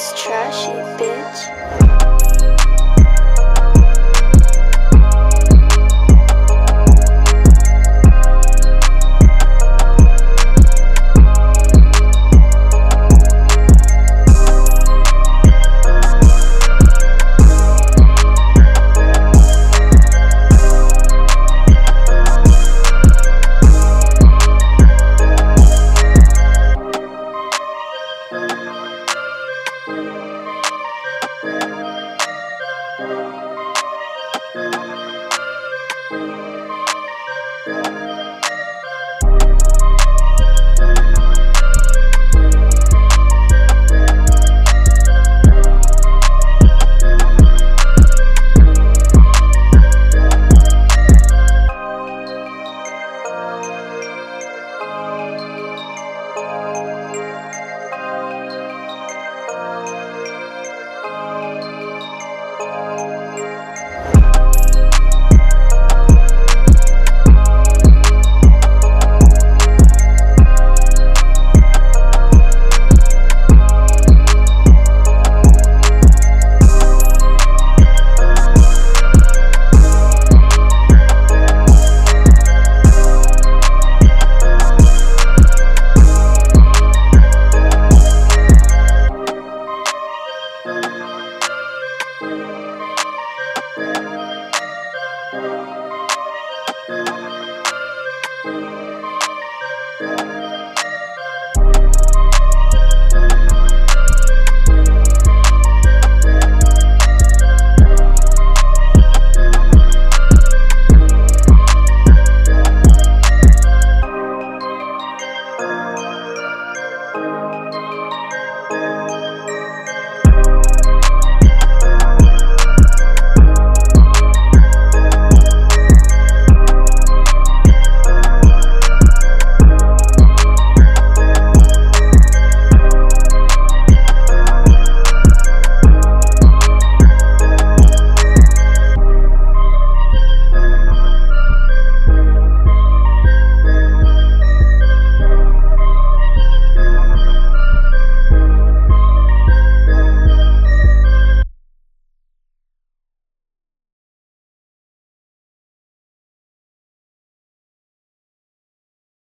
It's trashy, bitch.